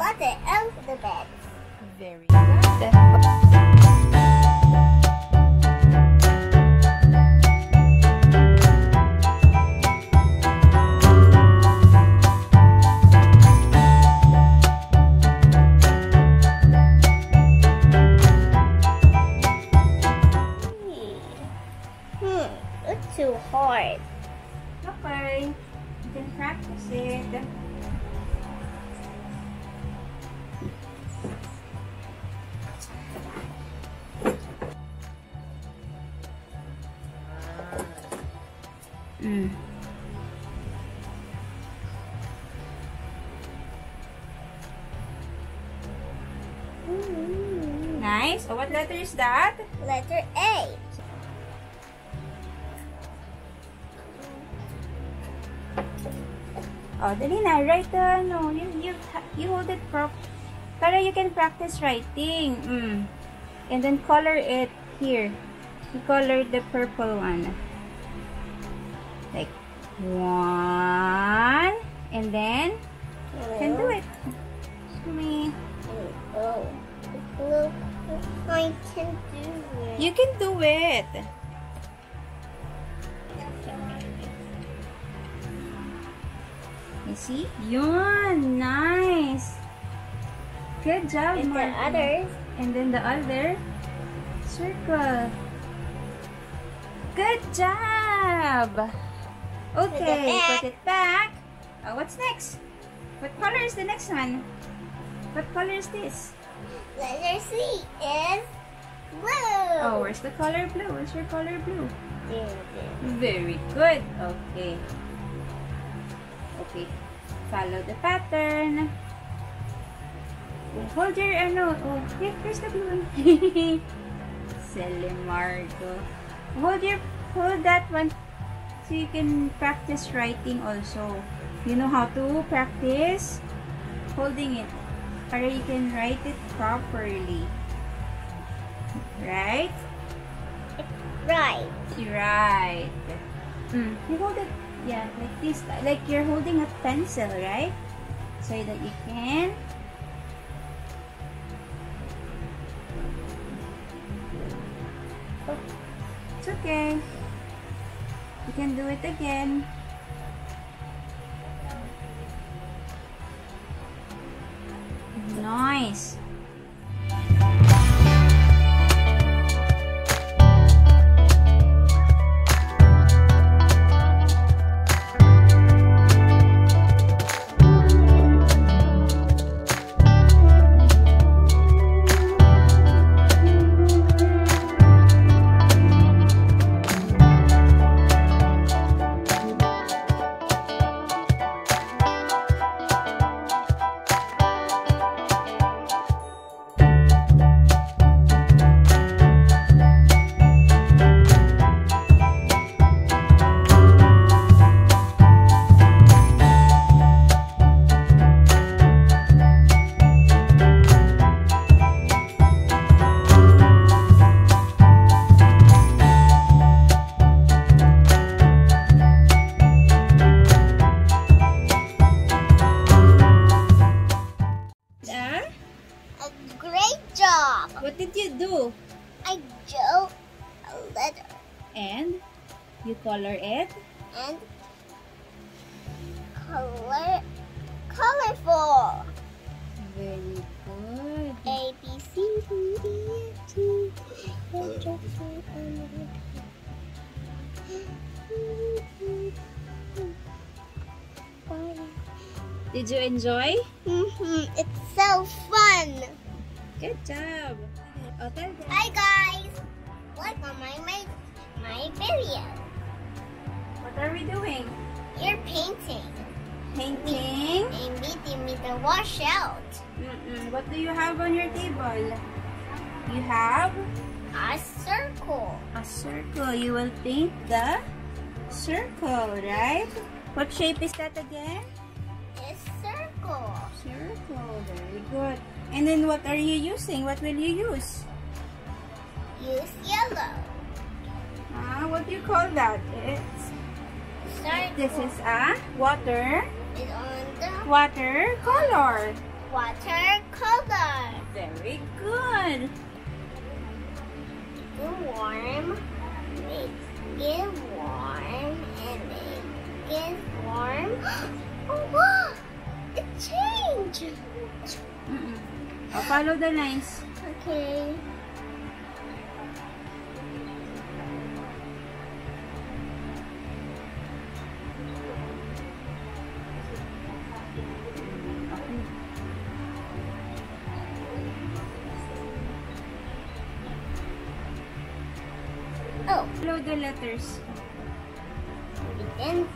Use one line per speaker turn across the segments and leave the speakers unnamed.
and
a lot of alphabets.
Very good. Mm. Nice. So what letter is that?
Letter A.
Oh, dali na. Write the, no, you, you, you hold it prop. Para you can practice writing. Mm. And then color it here. You color the purple one. Like, one. And then, you can do it. Show me.
Oh. Look, I can do it.
You can do it. You see? Yun. Nice. Good job,
And the
Marco.
others.
And then the other circle. Good job. Okay,
back.
put it back. Uh, what's next? What color is the next one? What color is this?
Letter C is blue.
Oh, where's the color blue? Where's your color blue?
There is.
Very good. Okay. Okay. Follow the pattern. Oh, Hold your ano. Oh, here, here's the blue one. Silly Margaux. Hold your, hold that one so you can practice writing also. You know how to practice holding it para you can write it properly. Right?
Right.
Right. Mm. You hold it, yeah, like this. Like you're holding a pencil, right? So that you can. Oh, it's okay. Can do it again. Did you enjoy?
Mm -hmm. It's so fun.
Good job. Oh, tell them.
Hi guys, welcome my my my video.
What are we doing?
You're painting
Painting.
and meeting me the washout.
Mm-mm. What do you have on your table? You have
A circle.
a circle. You will paint the circle, right? What shape is that again?
Circle.
Circle. Very good. And then what are you using? What will you use?
use yellow.
Ah, what do you call that? It's
Start
this is a water
is on the
water color.
watercolor.
Very good.
Get warm. Make it warm and make it warm. Oh wow! It changed.
Mm-mm. Oh, follow the lines.
Okay. Oh,
Follow the letters.
then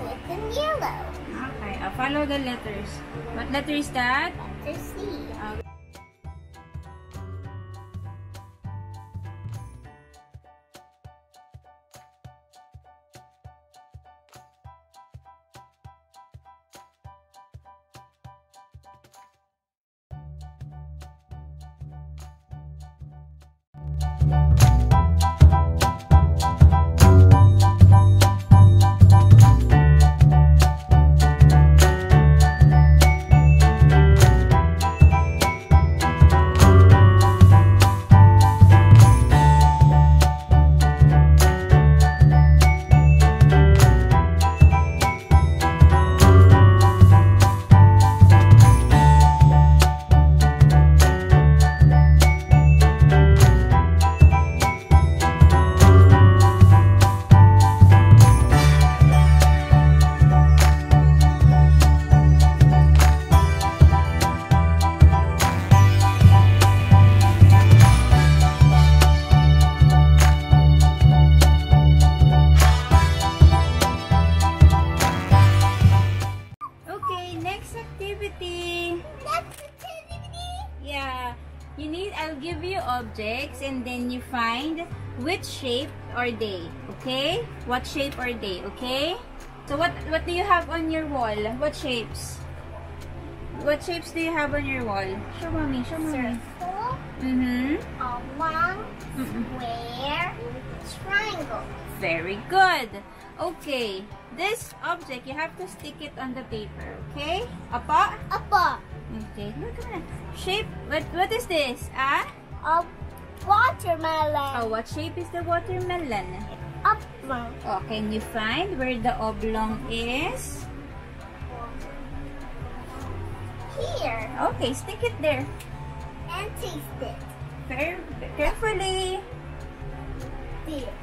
with in yellow.
Ah. Uh, follow the letters. What letter is that?
Letter C.
Okay, shape are they, okay? What shape are they, okay? So what what do you have on your wall? What shapes? What shapes do you have on your wall? Show mommy, show mommy.
Circle,
Mm-hmm.
oblong,
Mm-mm.
square, triangle.
Very good. Okay, this object, you have to stick it on the paper, okay? Apa?
A ball.
Okay, look at that. Shape, what, what is this? Ah?
A watermelon.
Oh, what shape is the watermelon?
Oblong.
Oh, can you find where the oblong is?
Here.
Okay, stick it there.
And taste it.
Very carefully.
There.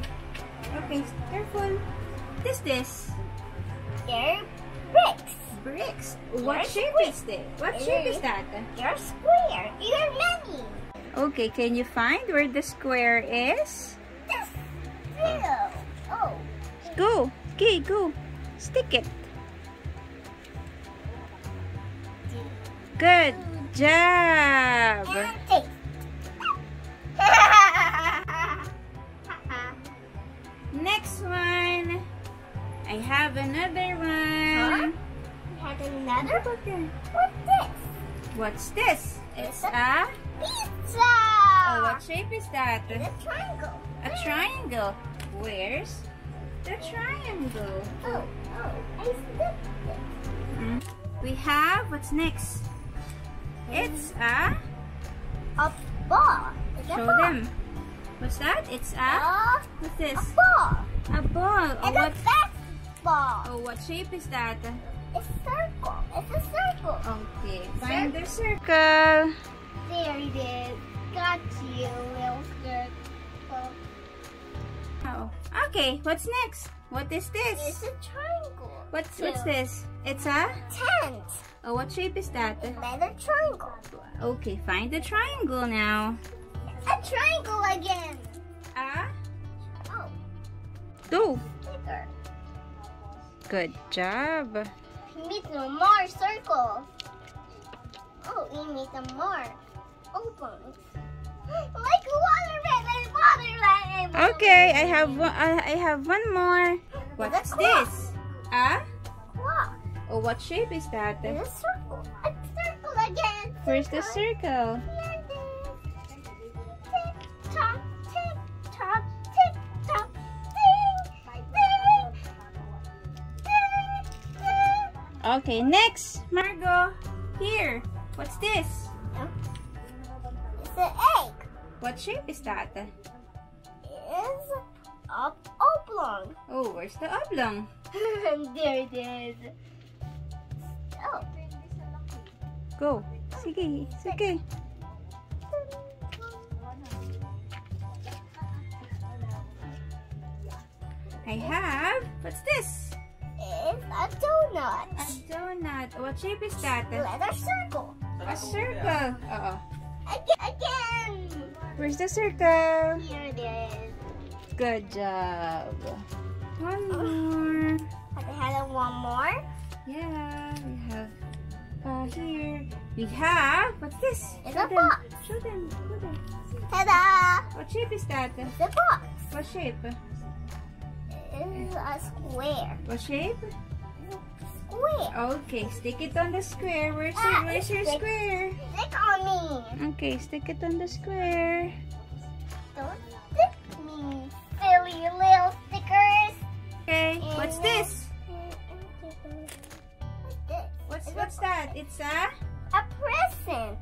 Okay, careful. What is this?
They're bricks.
Bricks. What
Yes,
shape is this? What shape is that?
They're square. They're many.
Okay, can you find where the square is?
This. Oh.
Go. Okay, go. Stick it. Good job. Next one. I have another one.
Had another. What's this?
What's this? It's a...
Pizza.
Oh, what shape is that?
It's a triangle.
A triangle. Where's the triangle?
Oh, oh, I slipped it.
Mm. We have, what's next? It's a...
A ball. It's a
Show
ball.
them. What's that? It's a...
A,
What's this?
a ball.
A ball. Oh,
It's a
what,
basketball.
oh, what shape is that?
It's a circle. It's a circle.
Okay, find the circle.
There it is. Got you, little circle.
Oh. Okay, what's next? What is this?
It's a triangle.
What's what's this? It's a...
Tent.
Oh, what shape is that?
Another triangle.
Okay, find the triangle now.
A triangle again.
A...
Oh,
Two.
bigger.
Good job.
Need no more circles. Oh, we need some more open. Like watermelon, watermelon.
Okay, I have one. I have one more. What's this? Ah?
Clock.
Oh, what shape is that?
It's a circle. A circle again.
Where's the circle?
Here it is.
Okay, next, Margaux. Here. What's this? What shape is that?
It's up oblong.
Oh, where's the oblong?
there it is. Oh.
Go. Sige, sige. I have, what's this?
It's a donut.
A donut. What shape is that?
Letter circle.
A circle. Uh-oh.
Again. Again.
Where's the circle?
Here it is.
Good job. One more.
Have I had one more?
Yeah, we have uh, here. We have, what's this?
It's
Show
a
them.
box.
Show them. Show them.
Ta-da!
What shape is that?
It's a box.
What shape?
It's a square.
What shape?
Square.
Okay, stick it on the square. Where's
Ah,
your, where's your square?
Stick on me.
Okay, stick it on the square.
Don't stick me, silly little stickers.
Okay, what's this?
What's this?
What's what's that? It's a
A present.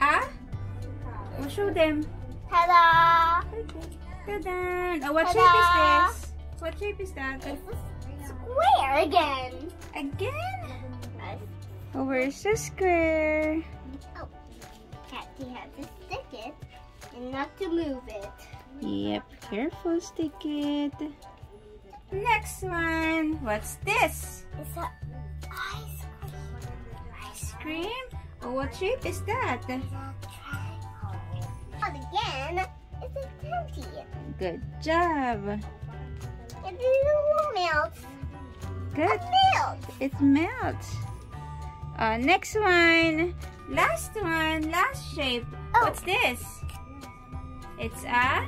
a. We'll show them.
Ta-da!
Ta-da! Oh, what
Ta-da!
shape is this? What shape is that?
It's square again.
Again? Oh, where's the square?
And not to move it.
Yep, careful, stick it. Next one. What's this?
It's a ice cream.
Ice cream? Oh, what shape is that?
It's a triangle. And again, it's a candy.
Good job.
It will melt.
Good.
It melts.
It melts. Uh, next one. Last one. Last shape.
Oh.
What's this? It's a.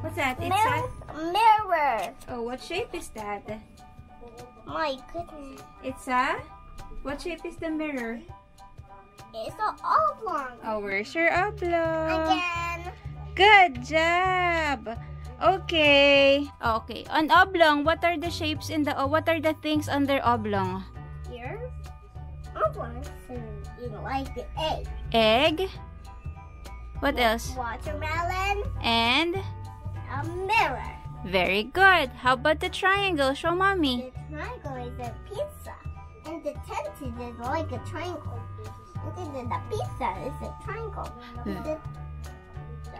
What's that? It's
Mel-
a.
mirror.
Oh, what shape is that?
My goodness.
It's a. What shape is the mirror?
It's an oblong.
Oh, where's your oblong?
Again.
Good job. Okay. Oh, okay. On oblong, what are the shapes in the? Oh, what are the things under oblong?
Here. Oblong. So, you know, like the egg.
Egg. What else?
Watermelon.
And
A mirror.
very good. How about the triangle? Show mommy.
The triangle is a pizza. And the tent is like a triangle. And then the pizza is a triangle.
Hmm.
The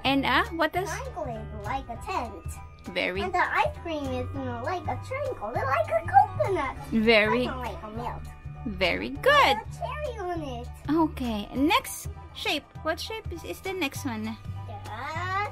And ah, what else?
triangle is like a tent.
Very,
And the ice cream is you know, like a triangle. It's like a coconut.
very,
like a milk.
very good.
Cherry on it.
Okay. Next shape. What shape is, is the next one?
Yeah.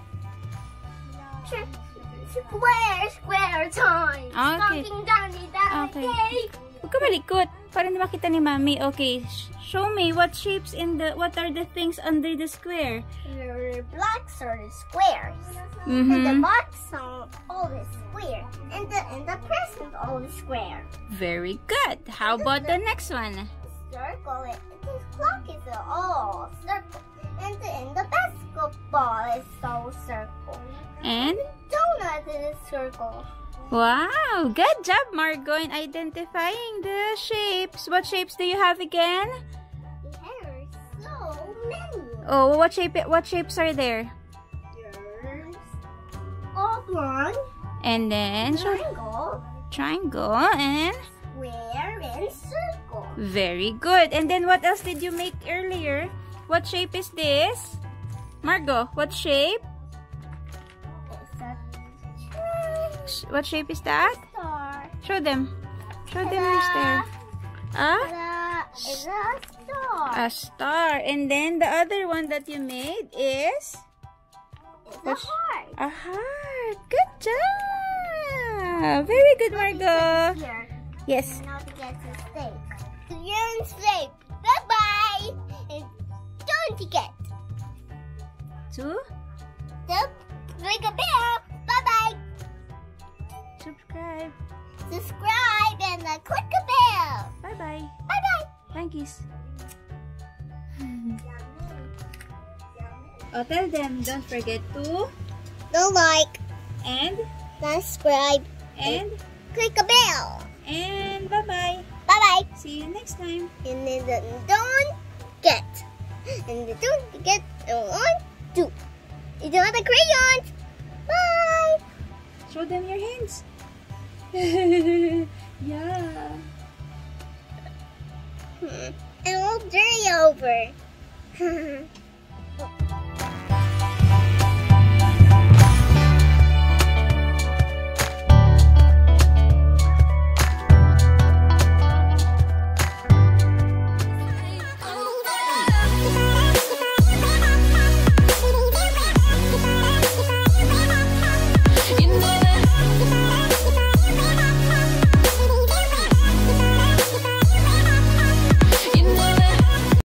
Square, square time.
Okay.
Something Danny, Danny,
Okay. Huwag ka malikot. Para hindi makita ni mami. Okay. Show me what shapes in the, what are the things under the square?
The blocks are the squares. And the
Mm-hmm.
box are all the square. And the and the present all the square.
Very good. How about the next one?
Circle it. The clock is all circle. And the, and the basketball is so circle.
And
Donut is a circle.
Wow! Good job, Margaux, in identifying the shapes. What shapes do you have again?
There's so many.
Oh, what shape? What shapes are there?
There's oblong,
And then
triangle,
triangle and
square, and circle.
Very good. And then what else did you make earlier? What shape is this? Margaux, what shape?
It's a
Sh- What shape is that?
star.
Show them. Show them where's there. Ah,
It's a star.
a star. And then the other one that you made is
a heart.
a heart. Good job. Very good,
Margaux.
Yes.
Now to get. You're in. Bye bye. And don't forget
To
ring a bell. Bye bye.
subscribe.
Subscribe and uh, click a bell.
Bye-bye.
Bye bye.
Thank Thankies. oh, tell them, don't forget to
Don't like,
and
subscribe,
and
click a bell.
and.
Bye bye.
See you next time.
And then the don't get. And then don't forget on two. It's all the crayons. Bye.
Show them your hands. yeah.
Hmm. And we'll dirty over.